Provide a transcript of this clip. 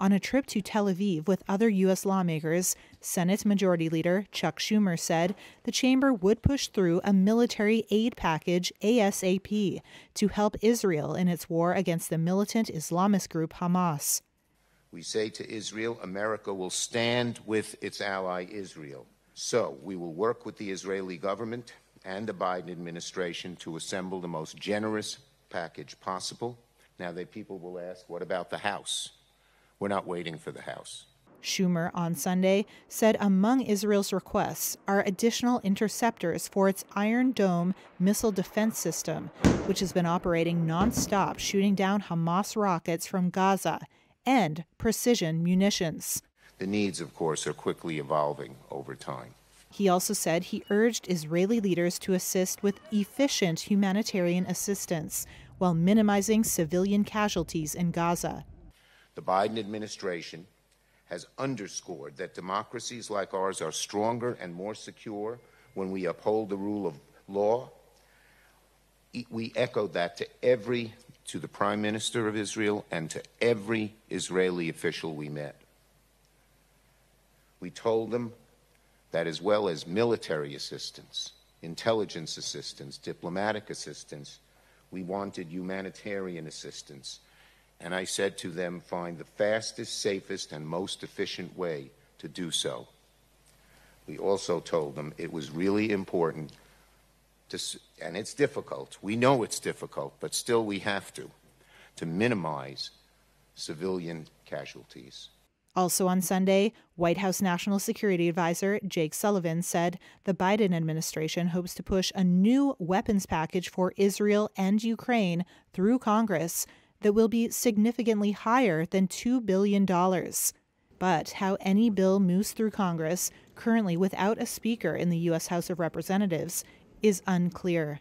On a trip to Tel Aviv with other U.S. lawmakers, Senate Majority Leader Chuck Schumer said the chamber would push through a military aid package ASAP to help Israel in its war against the militant Islamist group Hamas. We say to Israel, America will stand with its ally Israel. So we will work with the Israeli government and the Biden administration to assemble the most generous package possible. Now, the people will ask, what about the House? We're not waiting for the House. Schumer on Sunday said among Israel's requests are additional interceptors for its Iron Dome missile defense system, which has been operating nonstop, shooting down Hamas rockets from Gaza, and precision munitions. The needs, of course, are quickly evolving over time. He also said he urged Israeli leaders to assist with efficient humanitarian assistance while minimizing civilian casualties in Gaza. The Biden administration has underscored that democracies like ours are stronger and more secure when we uphold the rule of law. We echoed that to every to the Prime Minister of Israel and to every Israeli official we met. We told them that as well as military assistance, intelligence assistance, diplomatic assistance, we wanted humanitarian assistance and I said to them, find the fastest, safest, and most efficient way to do so. We also told them it was really important to, and it's difficult. We know it's difficult, but still we have to, to minimize civilian casualties. Also on Sunday, White House National Security Advisor Jake Sullivan said the Biden administration hopes to push a new weapons package for Israel and Ukraine through Congress that will be significantly higher than $2 billion. But how any bill moves through Congress, currently without a speaker in the U.S. House of Representatives, is unclear.